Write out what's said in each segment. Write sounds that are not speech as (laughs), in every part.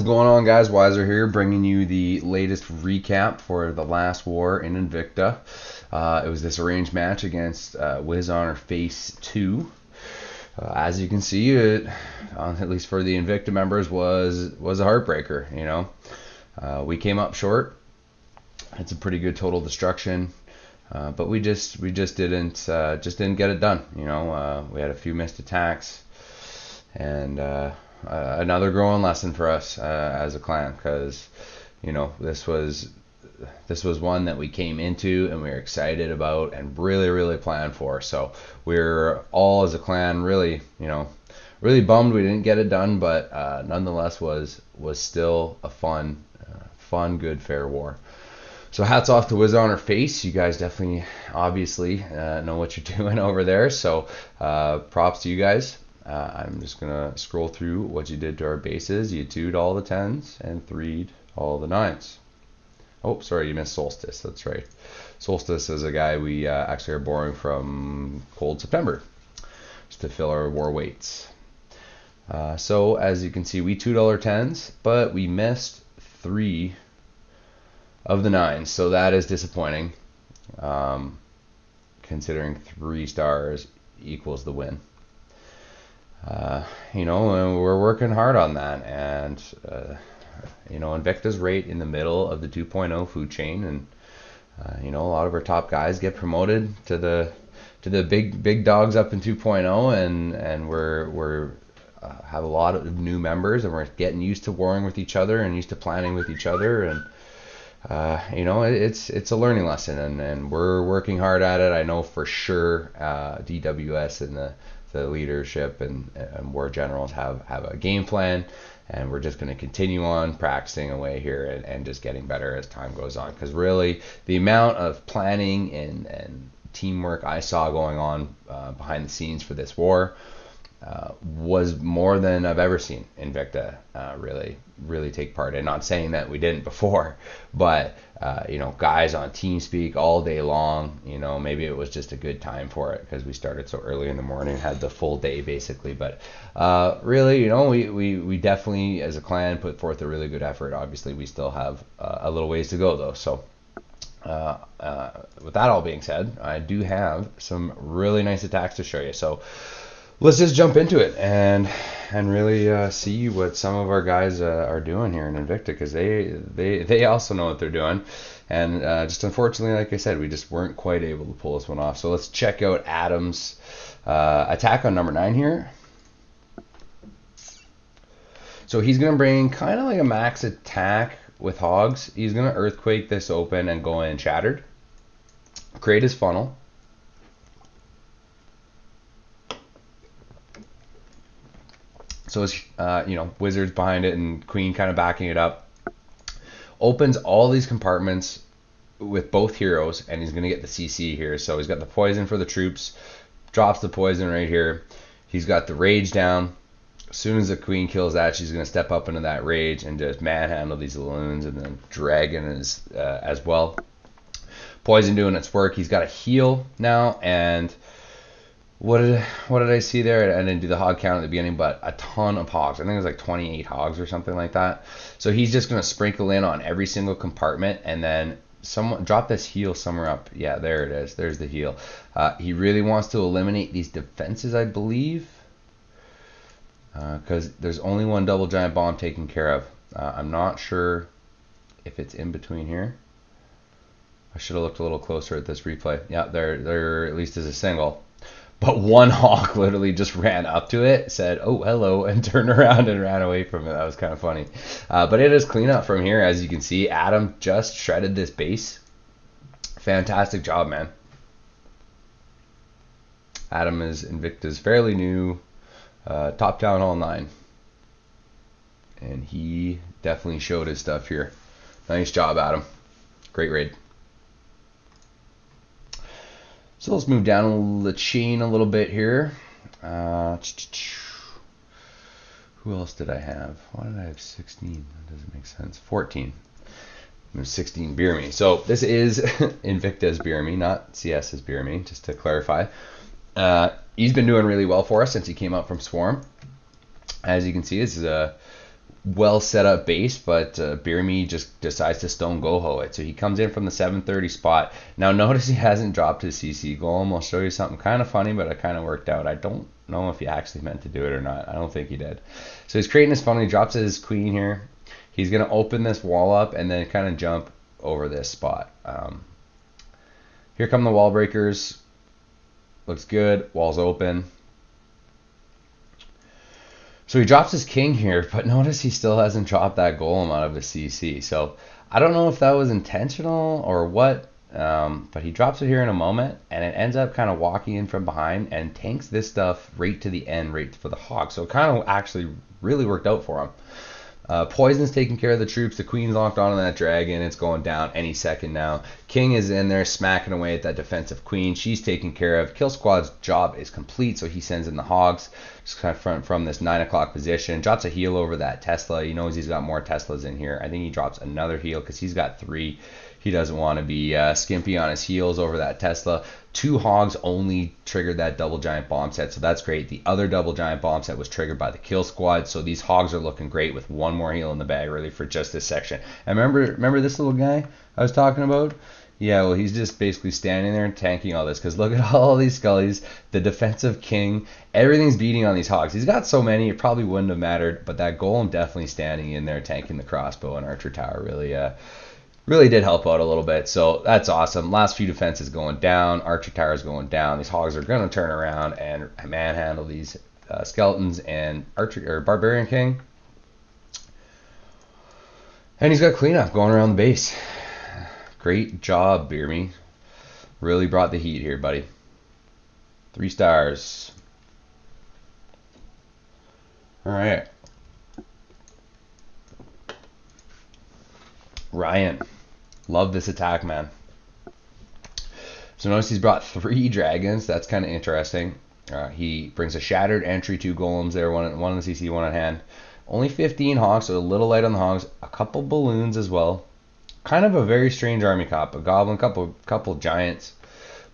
Is going on, guys? Wiser here, bringing you the latest recap for the last war in Invicta. Uh, it was this arranged match against uh, Wiz Honor Face 2. Uh, as you can see, it, at least for the Invicta members, was was a heartbreaker. You know, uh, we came up short. It's a pretty good total destruction, uh, but we just we just didn't uh, just didn't get it done. You know, uh, we had a few missed attacks, and uh, another growing lesson for us uh, as a clan because you know this was this was one that we came into and we were excited about and really really planned for so we are all as a clan really you know really bummed we didn't get it done but uh, nonetheless was was still a fun uh, fun good fair war so hats off to Wiz her Face. You guys definitely, obviously, uh, know what you're (laughs) doing over there. So uh, props to you guys. Uh, I'm just gonna scroll through what you did to our bases. You two'd all the tens and three'd all the nines. Oh, sorry, you missed Solstice. That's right. Solstice is a guy we uh, actually are borrowing from Cold September just to fill our war weights. Uh, so as you can see, we two dollar tens, but we missed three of the nines. So that is disappointing, um, considering three stars equals the win uh, you know, we're working hard on that. And, uh, you know, Invicta's right in the middle of the 2.0 food chain. And, uh, you know, a lot of our top guys get promoted to the to the big big dogs up in 2.0 and and we're we're uh, have a lot of new members and we're getting used to warring with each other and used to planning with each other and uh, you know it's it's a learning lesson and, and we're working hard at it I know for sure uh, DWS and the the leadership and, and war generals have, have a game plan and we're just going to continue on practicing away here and, and just getting better as time goes on. Because really the amount of planning and, and teamwork i saw going on uh, behind the scenes for this war uh, was more than I've ever seen Invicta uh, really really take part in. Not saying that we didn't (laughs) before, but uh, you know, guys on TeamSpeak all day long. You know, maybe it was just a good time for it because we started so early in the morning, had the full day basically. But uh, really, you know, we, we we definitely as a clan put forth a really good effort. Obviously, we still have uh, a little ways to go though. So. Uh, uh, with that all being said, I do have some really nice attacks to show you. So, let's just jump into it and and really uh, see what some of our guys uh, are doing here in Invicta because they they they also know what they're doing. And uh, just unfortunately, like I said, we just weren't quite able to pull this one off. So let's check out Adam's uh, attack on number nine here. So he's gonna bring kind of like a max attack with hogs. He's gonna earthquake this open and go in shattered. Create his funnel So it's uh, you know wizards behind it and queen kind of backing it up. Opens all these compartments with both heroes, and he's gonna get the CC here. So he's got the poison for the troops, drops the poison right here. He's got the rage down. As soon as the queen kills that, she's gonna step up into that rage and just manhandle these loons, and then dragon is uh, as well. Poison doing its work. He's got a heal now, and what did what did I see there? I didn't do the hog count at the beginning, but a ton of hogs. I think it was like 28 hogs or something like that. So he's just gonna sprinkle in on every single compartment, and then someone drop this heal somewhere up. Yeah, there it is. There's the heal. Uh, he really wants to eliminate these defenses, I believe, because uh, there's only one double giant bomb taken care of. Uh, I'm not sure if it's in between here. I should have looked a little closer at this replay. Yeah, there, there at least is a single. But one hog (laughs) literally just ran up to it, said, "Oh, hello," (laughs) and turned around and ran away from it. That was kind of funny. Uh, but it is clean up from here, as you can see. Adam just shredded this base. Fantastic job, man. Adam is Invicta's fairly new uh, top down all nine, and he definitely showed his stuff here. Nice job, Adam. Great raid. So let's move down the chain a little bit here. Uh, who else did I have? Why did I have 16? That doesn't make sense. 14. 16 Beer Me. So this is (laughs) Invicta's Beer Me, not CS's Beer Me, just to clarify. Uh, he's been doing really well for us since he came out from Swarm. As you can see, this is a well set up base, but uh, Birmy just decides to stone Goho it. So he comes in from the 730 spot. Now notice he hasn't dropped his CC golem. I'll show you something kind of funny, but it kind of worked out. I don't know if he actually meant to do it or not. I don't think he did. So he's creating his funnel. He drops his queen here. He's going to open this wall up and then kind of jump over this spot. Um, here come the wall breakers. Looks good. Wall's open. So he drops his king here, (laughs) but notice he still hasn't dropped that golem out of his CC. So I don't know if that was intentional or what, um, but he drops it here in a moment, and it ends up kind of walking in from behind and tanks this stuff right to the end, right for the hog. So it kind of actually really worked out for him. Uh, Poison's taking care of the troops. The Queen's locked on to that dragon. It's going down any second now. King is in there smacking away at that defensive Queen. She's taken care of. Kill Squad's job is complete, so he sends in the Hogs just kind of from, from this 9 o'clock position. Drops a heal over that Tesla. He knows he's got more Teslas in here. I think he drops another heal because he's got three. He doesn't want to be uh, skimpy on his heals over that Tesla. Two hogs only triggered that double giant bomb set, so that's great. The other double giant bomb set was triggered by the kill squad, so these hogs are looking great with one more heal in the bag, really, for just this section. And remember, remember this little guy I was talking about? Yeah, well, he's just basically standing there and tanking all this because look at (laughs) all these skellies, the defensive king, everything's beating on these hogs. He's got so many, it probably wouldn't have mattered, but that golem definitely standing in there tanking the crossbow and archer tower really, uh, really did help out a little bit. So that's awesome. Last few defenses going down. Archer Tower is going down. These hogs are going to turn around and manhandle these uh, skeletons and Archer or Barbarian King. And he's got cleanup going around the base. Great job, Birmy. Really brought the heat here, buddy. Three stars. All right. Ryan. Love this attack, man. So notice he's brought three (laughs) dragons. That's kind of interesting. Uh, he brings a shattered entry, two golems there, one one in the CC, one on hand. Only 15 hogs, so a little light on the hogs. A couple balloons as well. Kind of a very strange army cop. A goblin, couple couple giants.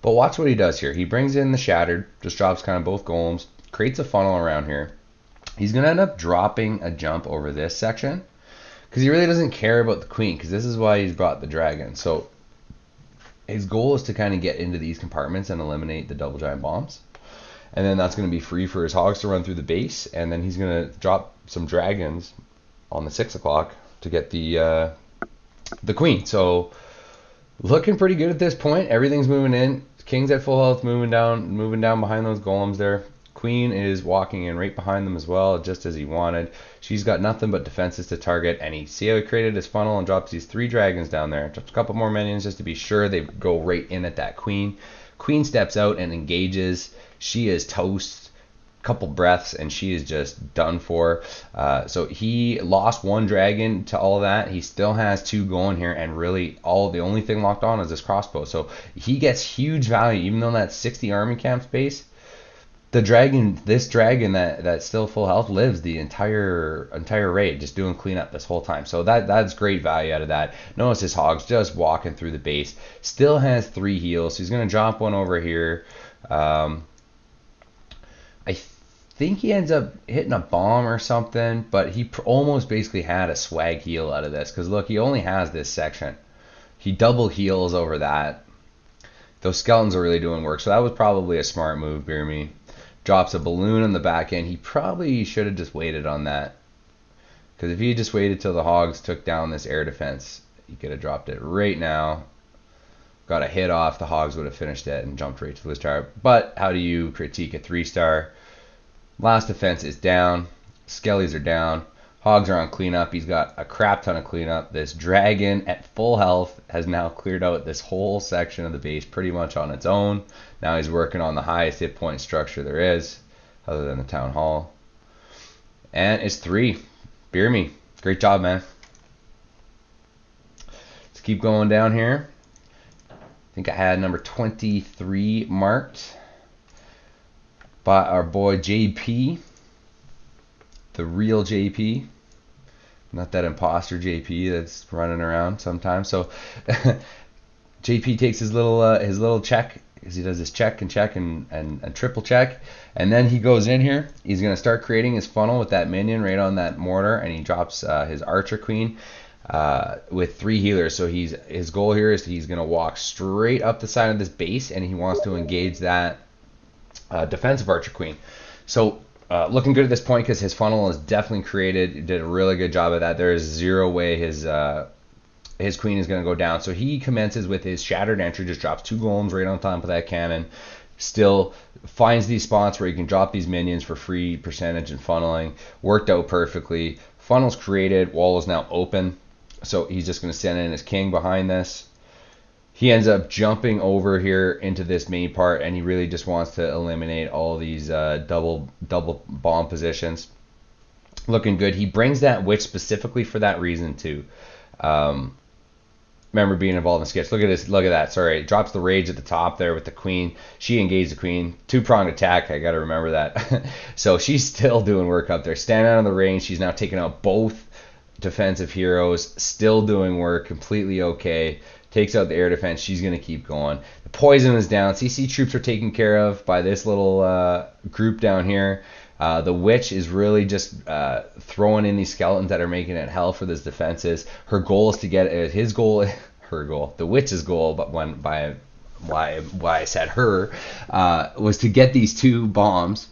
But watch what he does here. He brings in the shattered, just drops kind of both golems, creates a funnel around here. He's gonna end up dropping a jump over this section because he really doesn't care about the queen because this is why he's brought the dragon. So his goal is to kind of get into these compartments and eliminate the double giant bombs. And then that's going to be free for his hogs to run through the base, and then he's going to drop some dragons on the six o'clock to get the uh, the queen. So looking pretty good at this point. Everything's moving in. King's at full health, moving down, moving down behind those golems there. Queen is walking in right behind them as well, just as he wanted. She's got nothing but defenses to target, and he see how he created his funnel and drops these three dragons down there. Just a couple more minions just to be sure they go right in at that queen. Queen steps out and engages. She is toast. Couple breaths and she is just done for. Uh, so he lost one dragon to all that. He still has two going here, and really all the only thing locked on is this crossbow. So he gets huge value, even though that's 60 army camp space the dragon, this dragon that that's still full health lives the entire entire raid, just doing cleanup this whole time. So that that's great value out of that. Notice his hog's just walking through the base. Still has three heals. He's gonna drop one over here. Um, I think he ends up hitting a bomb or something, but he almost basically had a swag heal out of this because look, he only has this section. He double heals over that. Those skeletons are really doing work, so that was probably a smart move, Birmy drops a balloon on the back end. He probably should have just waited on that. Because if he just waited till the Hogs took down this air defense, he could have dropped it right now. Got a hit off, the Hogs would have finished it and jumped right to the star. But how do you critique a three star? Last defense is down. Skellies are down. Hogs are on cleanup. He's got a crap ton of cleanup. This dragon at full health has now cleared out this whole section of the base pretty much on its own. Now he's working on the highest hit point structure there is, other than the town hall. And it's three. Beer me. Great job, man. Let's keep going down here. I think I had number 23 marked by our boy JP, the real JP not that imposter JP that's running around sometimes. So (laughs) JP takes his little uh, his little check because he does his check and check and, and, and triple check. And then he goes in here. He's going to start creating his funnel with that minion right on that mortar, and he drops uh, his Archer Queen uh, with three healers. So he's his goal here is he's going to walk straight up the side of this base, and he wants to engage that uh, defensive Archer Queen. So uh, looking good at this point because his funnel is definitely created. He did a really good job of that. There is zero way his uh, his queen is going to go down. So he commences with his shattered entry, just drops two golems right on top of that cannon. Still finds these spots where he can drop these minions for free percentage and funneling. Worked out perfectly. Funnels created. Wall is now open. So he's just going to send in his king behind this. He ends up jumping over here into this main part, and he really just wants to eliminate all these uh, double double bomb positions. Looking good. He brings that witch specifically for that reason too. Um, remember being involved in sketch. Look at this. Look at that. Sorry, drops the rage at the top there with the queen. She engaged the queen. Two pronged attack. I got to remember that. (laughs) so she's still doing work up there. Standing out of the range. She's now taking out both defensive heroes. Still doing work. Completely okay. Takes out the air defense. She's gonna keep going. The poison is down. CC troops are taken care of by this little uh, group down here. Uh, the witch is really just uh, throwing in these skeletons that are making it hell for this defenses. Her goal is to get uh, his goal, (laughs) her goal, the witch's goal, but when by why why I said her uh, was to get these two bombs,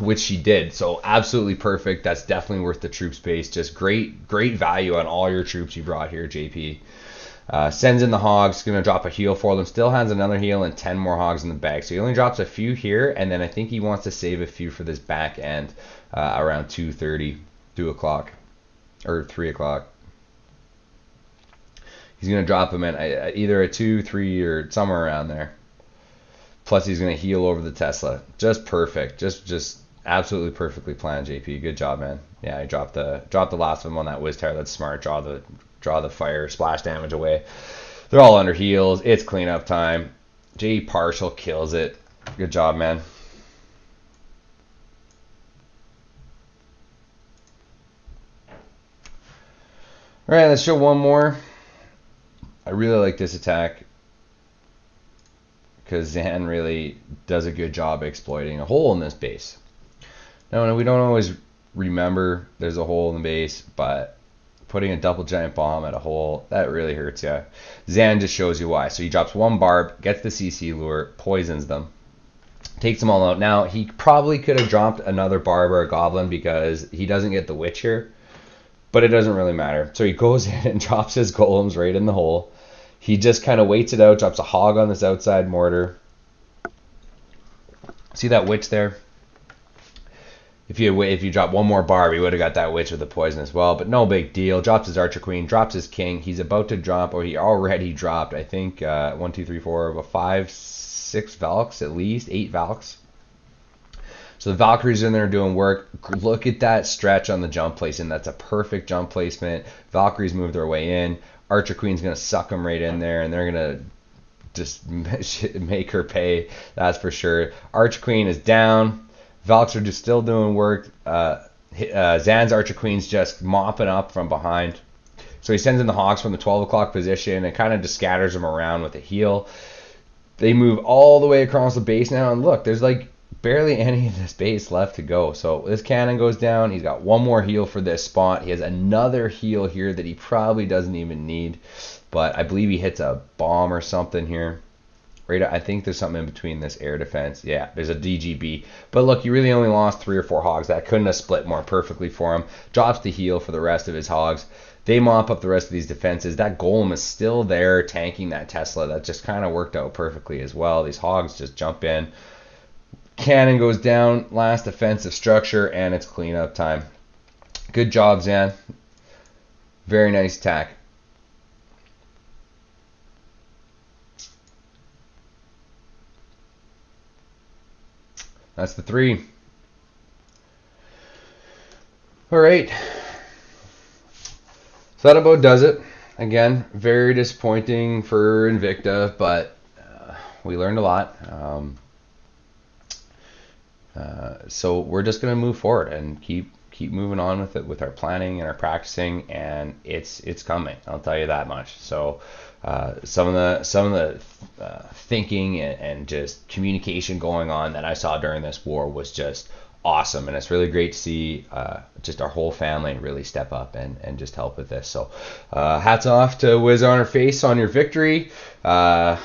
which she did. So absolutely perfect. That's definitely worth the troop space. Just great great value on all your troops you brought here, JP. Uh, sends in the hogs, gonna drop a heal for them. Still has another heal and 10 more hogs in the bag. So he only drops a few here, and then I think he wants to save a few for this back end uh, around 2:30, 2 o'clock, or 3 o'clock. He's gonna drop them in uh, either a 2, 3, or somewhere around there. Plus he's gonna heal over the Tesla. Just perfect. Just just absolutely perfectly planned, JP. Good job, man. Yeah, I dropped the dropped the last of them on that whiz tower. That's smart. Draw the draw the fire splash damage away. They're all under heals. It's cleanup time. J partial kills it. Good job, man. All right, let's show one more. I really like this attack because Zan really does a good job exploiting a hole in this base. Now, we don't always remember there's a hole in the base, but putting a double giant bomb at a hole, that really hurts you. Zan just shows you why. So he drops one barb, gets the CC lure, poisons them, takes them all out. Now, he probably could have dropped another barb or a goblin because he doesn't get the witch here, but it doesn't really matter. So he goes (laughs) in and drops his golems right in the hole. He just kind of waits it out, drops a hog on this outside mortar. See that witch there? If you if you drop one more bar, we would have got that witch with the poison as well. But no big deal. Drops his archer queen, drops his king. He's about to drop, or he already dropped. I think uh, one, two, three, four, a five, six Valks at least, eight Valks. So the Valkyries in there doing work. Look at that stretch on the jump placement. That's a perfect jump placement. Valkyries move their way in. Archer Queen's gonna suck them right in there, and they're gonna just (laughs) make her pay. That's for sure. Archer Queen is down. Valks are just still doing work. Uh, uh, Zan's Archer Queen's just mopping up from behind. So he sends in the Hogs from the 12 o'clock position and kind of just scatters them around with a heal. They move all the way across the base now, and look, there's like barely any of this base left to go. So this cannon goes down. He's got one more heal for this spot. He has another heal here that he probably doesn't even need, but I believe he hits a bomb or something here. I think there's something in between this air defense. Yeah, there's a DGB. But look, you really only lost three or four hogs. That couldn't have split more perfectly for him. Drops the heal for the rest of his hogs. They mop up the rest of these defenses. That golem is still there tanking that Tesla. That just kind of worked out perfectly as well. These hogs just jump in. Cannon goes down. Last defensive structure, and it's cleanup time. Good job, Zan. Very nice attack. That's the three. All right. So that about does it. Again, very disappointing for Invicta, but uh, we learned a lot. Um, uh, so we're just going to move forward and keep keep moving on with it with our planning and our practicing, and it's it's coming. I'll tell you that much. So uh, some of the some of the uh, thinking and, and just communication going on that I saw during this war was just awesome and it's really great to see uh, just our whole family really step up and, and just help with this so uh, hats off to Wiz on her face on your victory uh,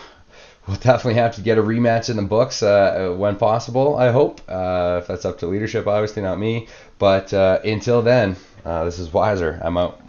we'll definitely have to get a rematch in the books uh, when possible I hope. Uh, if that's up to leadership obviously not me. But uh, until then this is Wiser. I'm out